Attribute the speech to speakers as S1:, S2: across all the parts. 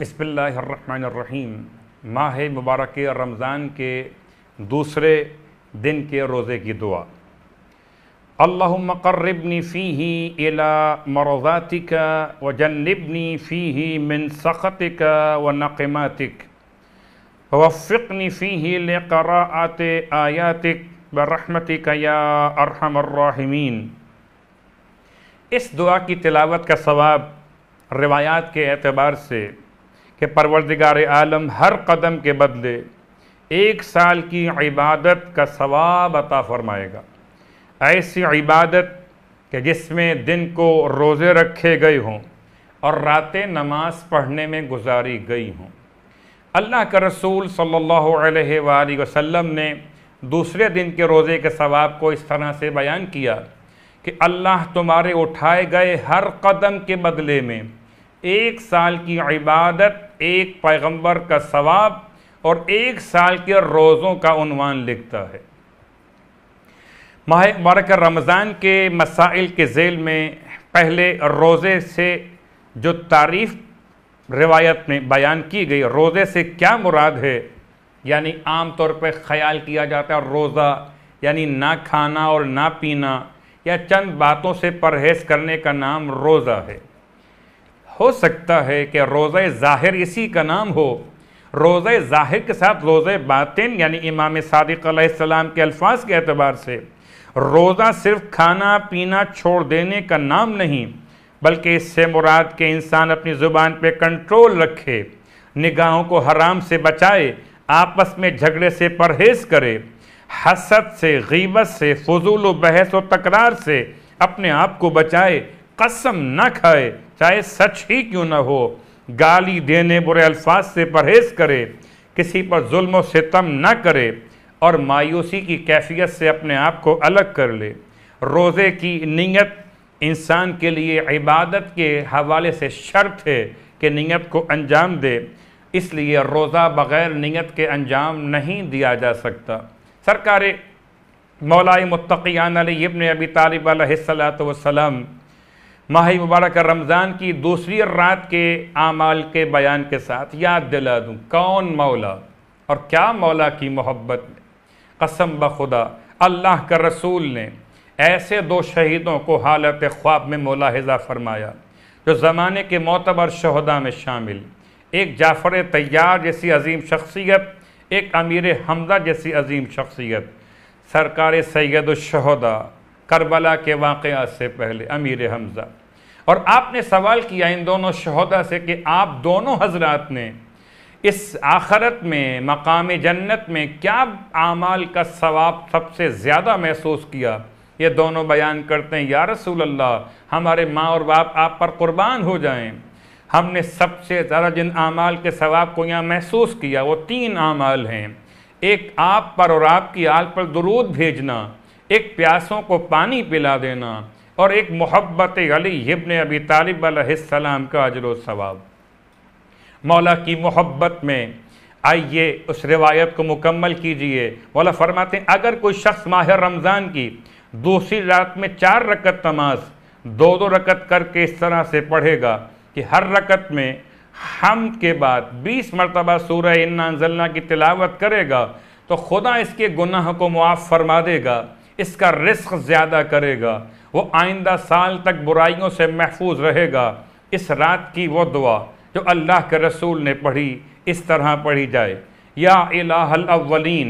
S1: बिस्मिल्लाहिर्रहमानिर्रहीम माह मुबारक रमज़ान के दूसरे दिन के रोज़े की दुआ अल्लाहुम्म क़र्रिबनी फ़ीही इला मरज़ातिका व जन्निबनी फ़ीही मिन सख़तिका व नक़मातिक। वफ़िक़नी फ़ीही लिक़राअत आयातिक। बरहमतिका या अरहमर राहिमीन। इस दुआ की तिलावत का सवाब रिवायात के एतबार से कि परवरदिगार आलम हर कदम के बदले एक साल की इबादत का सवाब अता फरमाएगा। ऐसी इबादत कि जिसमें दिन को रोज़े रखे गए हों और रातें नमाज़ पढ़ने में गुजारी गई हों। अल्लाह का रसूल सल्लल्लाहु अलैहि वसल्लम ने दूसरे दिन के रोज़े के सवाब को इस तरह से बयान किया कि अल्लाह तुम्हारे उठाए गए हर कदम के बदले में एक साल की इबादत, एक पैगंबर का सवाब और एक साल के रोज़ों का उनवान लिखता है। माह मुबारक रमज़ान के मसाइल के झेल में पहले रोज़े से जो तारीफ़ रिवायत में बयान की गई, रोज़े से क्या मुराद है? यानी आम तौर पर ख्याल किया जाता है रोज़ा, यानी ना खाना और ना पीना, या चंद बातों से परहेज़ करने का नाम रोज़ा है। हो सकता है कि रोज़ ज़ाहिर इसी का नाम हो। रोज़ ज़ाहिर के साथ रोज़ बातिन यानी इमाम सादिक सलाम के अल्फाज के अतबार से रोज़ा सिर्फ़ खाना पीना छोड़ देने का नाम नहीं, बल्कि इससे मुराद के इंसान अपनी ज़ुबान पे कंट्रोल रखे, निगाहों को हराम से बचाए, आपस में झगड़े से परहेज़ करे, हसद से, गीबत से, फजूल बहस व तकरार से अपने आप को बचाए, कसम न खाए, चाहे सच ही क्यों न हो, गाली देने बुरे अल्फाज से परहेज़ करे, किसी पर जुल्म सितम न करे। और मायूसी की कैफियत से अपने आप को अलग कर ले। रोज़े की नीयत इंसान के लिए इबादत के हवाले से शर्त है कि नीयत को अंजाम दे। इसलिए रोज़ा बग़ैर नीयत के अंजाम नहीं दिया जा सकता। सरकार मौलाई मुतक़ियान इबन अबी तालिब वसलम माह मुबारक रमज़ान की दूसरी रात के आमाल के बयान के साथ याद दिला दूँ। कौन मौला? और क्या मौला की मोहब्बत? में कसम ब खुदा, अल्लाह का रसूल ने ऐसे दो शहीदों को हालत ख्वाब में मुलाहजा फरमाया, जो ज़माने के मोतबर शहदा में शामिल। एक जाफ़र तैयार जैसी अजीम शख्सियत, एक अमीर हमदा जैसी अजीम शख्सियत। सरकार सैदुलशहदा करबला के वाक़ से पहले अमीर हमज़ा। और आपने सवाल किया इन दोनों शहदा से कि आप दोनों हजरात ने इस आखरत में, मकाम जन्नत में क्या आमाल का सवाब सबसे ज़्यादा महसूस किया? ये दोनों बयान करते हैं, या रसूल अल्लाह हमारे माँ और बाप आप पर कुर्बान हो जाएँ। हमने सबसे ज़्यादा जिन आमाल के सवाब को यहाँ महसूस किया, वो तीन आमाल हैं। एक, आप पर और आपकी आल पर दरूद भेजना, एक, प्यासों को पानी पिला देना, और एक, मोहब्बत अली इब्न अबी तालिब सलाम का अजर सवाब। मौला की मोहब्बत में, आइए उस रिवायत को मुकम्मल कीजिए। मौला फरमाते हैं, अगर कोई शख्स माह रमज़ान की दूसरी रात में चार रकत नमाज़, दो दो रकत करके इस तरह से पढ़ेगा कि हर रकत में हम के बाद बीस मरतबा सूरह इन्ना की तिलावत करेगा तो खुदा इसके गुनाह को मुआफ़ फरमा देगा, इसका रिस्क ज़्यादा करेगा, वो आइंदा साल तक बुराइयों से महफूज रहेगा। इस रात की वो दुआ जो अल्लाह के रसूल ने पढ़ी, इस तरह पढ़ी जाए। या इलाहलअवलिन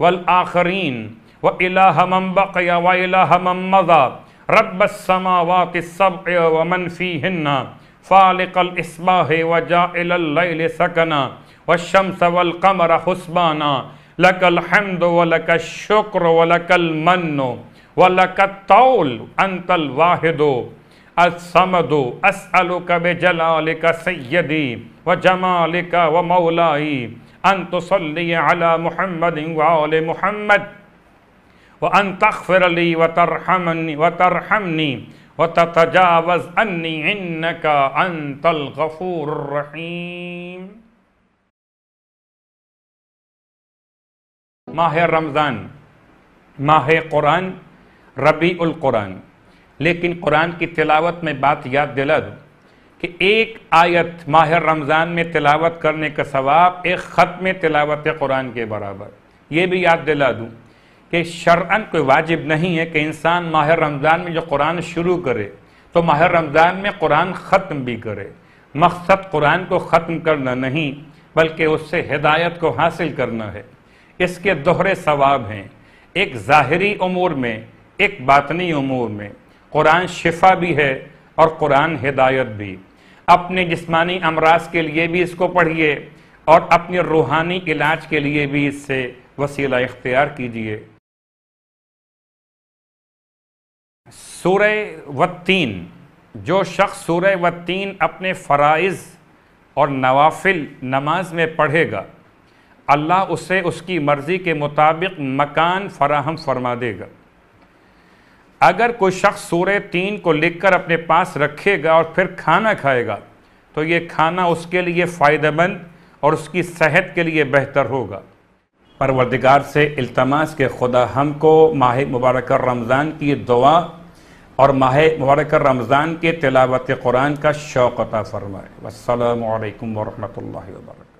S1: वल आखरीन व इलाह मम्बक़या व इलाह मम्मज़ा रब्बस्समावाति सबअ व मन फ़ीहिन्ना। फ़ालिक़ल इस्बाह व जाइलल सकना। व शम्स वल क़मर हुस्बाना। लकल हम्द व लक शुक्र व लकल मन्नो। तौल अंतल वाहिदो। असमदो असअलुक बिजलालिक सय्यदी व जमालिक व मौलाई, अन तुसल्ली अला मुहम्मद व आल मुहम्मद, व अन तग़फिर ली व तरहमनी व तरहमनी, व तजावज़ अन्नी इन्नका अंतल गफूर रहीम। माह रमज़ान, माह कुरान रबी उल कुरान। लेकिन कुरान की तिलावत में बात याद दिला दूँ कि एक आयत माह रमज़ान में तिलावत करने का सवाब एक ख़त में तिलावत कुरान के बराबर। ये भी याद दिला दूँ कि शरअन कोई वाजिब नहीं है कि इंसान माह रमज़ान में जो कुरान शुरू करे तो माह रमज़ान में कुरान ख़त्म भी करे। मकसद कुरान को ख़त्म करना नहीं, बल्कि उससे हिदायत को हासिल करना है। इसके दोहरे सवाब हैं। एक ज़ाहरी उमूर में, एक बातनी उमूर में। कुरान शिफा भी है और कुरान हिदायत भी। अपने जिस्मानी अमराज के लिए भी इसको पढ़िए और अपने रूहानी इलाज के लिए भी इससे वसीला इख्तियार कीजिए। सूर्य वत्तीन, जो शख्स सूर्य वत्तीन अपने फ़राइज़ और नवाफिल नमाज़ में पढ़ेगा, अल्लाह उसे उसकी मर्ज़ी के मुताबिक मकान फराहम फरमा देगा। अगर कोई शख्स सूर्य तीन को लिखकर अपने पास रखेगा और फिर खाना खाएगा तो ये खाना उसके लिए फ़ायदेमंद और उसकी सेहत के लिए बेहतर होगा। परवरदिगार से इल्तमास के खुदा हमको माह मुबारक रमज़ान की दुआ और माह मुबारक रमज़ान के तिलावत कुरान का शौक़ अता फ़रमाए। वसलम वरहमल वर्क